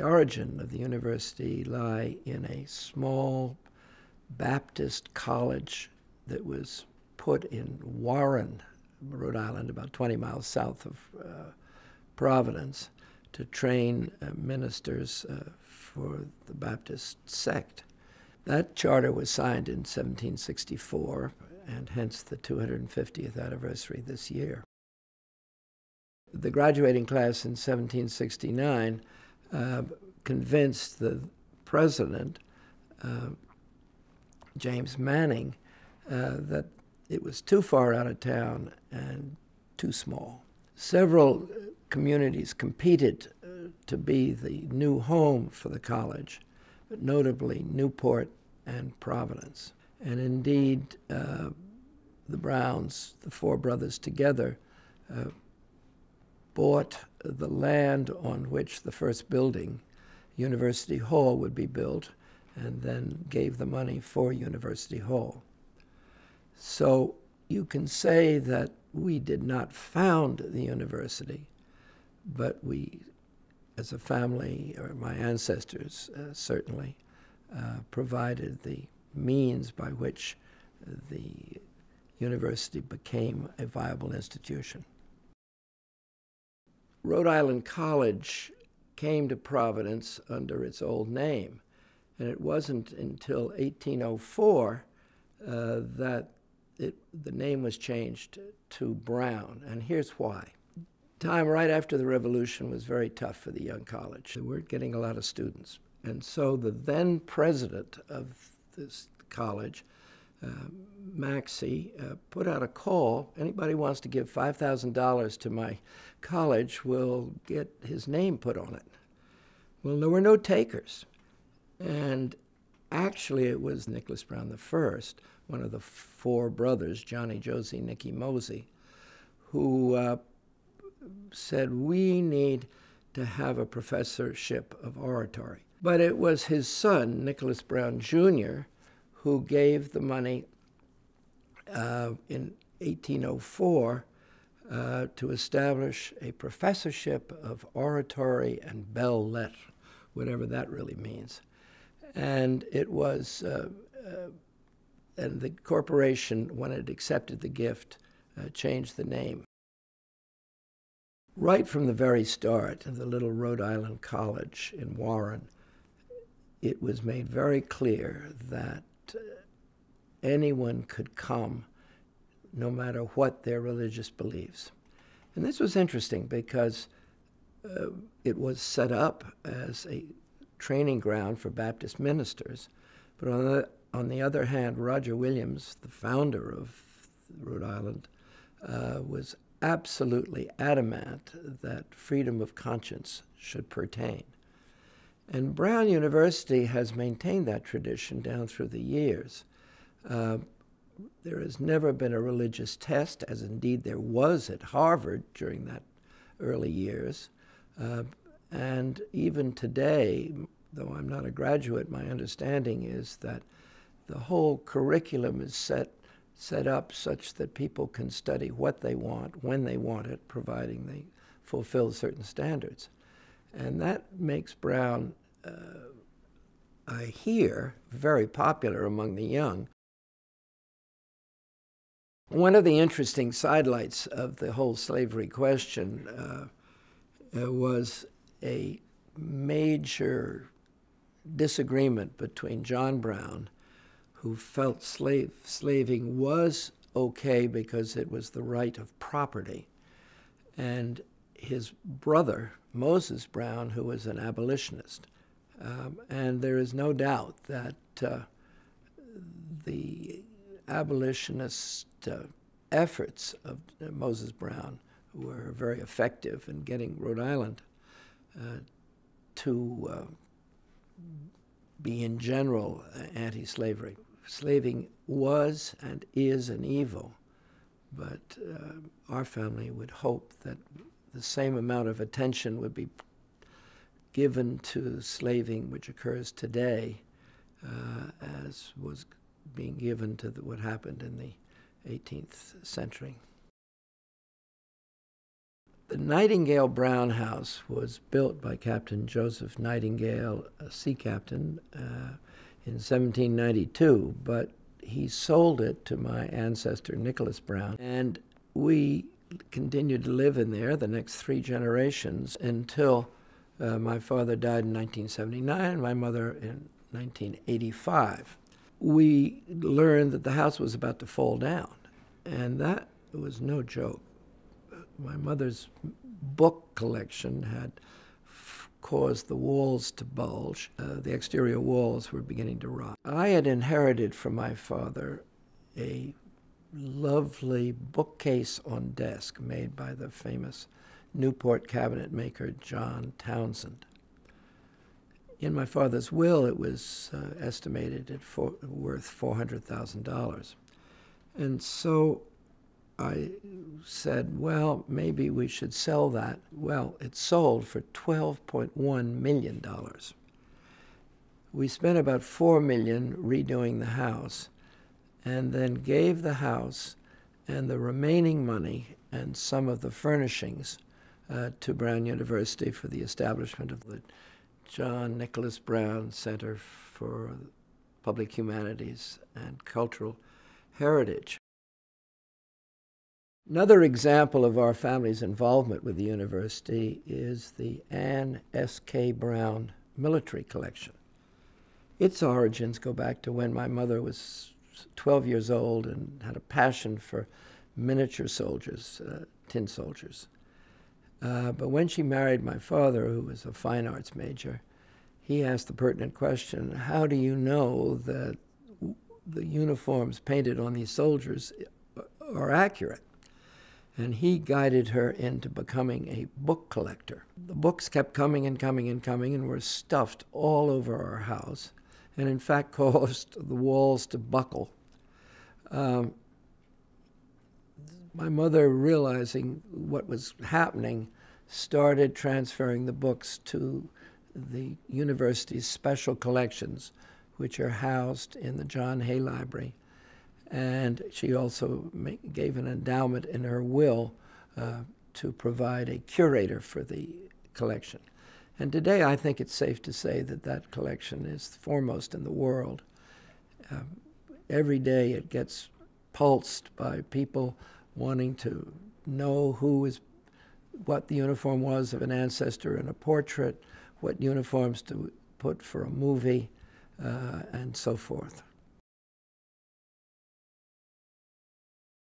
the origin of the university lie in a small Baptist college that was put in Warren, Rhode Island, about 20 miles south of uh, Providence, to train uh, ministers uh, for the Baptist sect. That charter was signed in 1764, and hence the 250th anniversary this year. The graduating class in 1769 uh, convinced the president, uh, James Manning, uh, that it was too far out of town and too small. Several communities competed uh, to be the new home for the college, notably Newport and Providence. And indeed, the Browns, the four brothers together, uh, bought the land on which the first building, University Hall, would be built, and then gave the money for University Hall. So you can say that we did not found the university, but we, as a family, or my ancestors uh, certainly, uh, provided the means by which the university became a viable institution. Rhode Island College came to Providence under its old name, and it wasn't until 1804 uh, that it, the name was changed to Brown, and here's why. Time right after the Revolution was very tough for the young college. They weren't getting a lot of students. And so the then president of this college, uh, uh, put out a call. Anybody wants to give $5,000 to my college will get his name put on it. Well, there were no takers. And actually, it was Nicholas Brown I, one of the four brothers, Johnny, Josie, Nicky, Mosey, who uh, said, We need to have a professorship of oratory. But it was his son, Nicholas Brown Jr., who gave the money uh, in 1804 uh, to establish a professorship of oratory and belles lettres, whatever that really means. And it was, uh, uh, and the corporation, when it accepted the gift, uh, changed the name. Right from the very start of the little Rhode Island College in Warren, it was made very clear that anyone could come no matter what their religious beliefs. And this was interesting because uh, it was set up as a training ground for Baptist ministers. But on the, on the other hand, Roger Williams, the founder of Rhode Island, uh, was absolutely adamant that freedom of conscience should pertain. And Brown University has maintained that tradition down through the years. Uh, there has never been a religious test, as indeed there was at Harvard during that early years. Uh, and even today, though I'm not a graduate, my understanding is that the whole curriculum is set set up such that people can study what they want, when they want it, providing they fulfill certain standards. And that makes Brown, uh, I hear, very popular among the young one of the interesting sidelights of the whole slavery question uh, uh, was a major disagreement between John Brown, who felt slave, slaving was okay because it was the right of property, and his brother, Moses Brown, who was an abolitionist. Um, and there is no doubt that uh, the abolitionist uh, efforts of uh, Moses Brown were very effective in getting Rhode Island uh, to uh, be, in general, anti slavery. Slaving was and is an evil, but uh, our family would hope that the same amount of attention would be given to slaving which occurs today as was being given to the, what happened in the 18th century. The Nightingale Brown House was built by Captain Joseph Nightingale, a sea captain, uh, in 1792, but he sold it to my ancestor Nicholas Brown, and we continued to live in there the next three generations until uh, my father died in 1979, my mother in 1985. We learned that the house was about to fall down, and that was no joke. My mother's book collection had caused the walls to bulge. Uh, the exterior walls were beginning to rot. I had inherited from my father a lovely bookcase on desk made by the famous Newport cabinet maker John Townsend. In my father's will, it was uh, estimated at for, worth $400,000. And so I said, well, maybe we should sell that. Well, it sold for $12.1 million. We spent about 4 million redoing the house and then gave the house and the remaining money and some of the furnishings uh, to Brown University for the establishment of the John Nicholas Brown Center for Public Humanities and Cultural Heritage. Another example of our family's involvement with the university is the Anne S.K. Brown Military Collection. Its origins go back to when my mother was 12 years old and had a passion for miniature soldiers, uh, tin soldiers. Uh, but when she married my father, who was a fine arts major, he asked the pertinent question How do you know that the uniforms painted on these soldiers are accurate? and he guided her into becoming a book collector. The books kept coming and coming and coming and were stuffed all over our house, and in fact caused the walls to buckle. Um, my mother, realizing what was happening, started transferring the books to the university's special collections, which are housed in the John Hay Library and she also gave an endowment in her will uh, to provide a curator for the collection. And today I think it's safe to say that that collection is foremost in the world. Um, every day it gets pulsed by people wanting to know who is, what the uniform was of an ancestor in a portrait, what uniforms to put for a movie, uh, and so forth.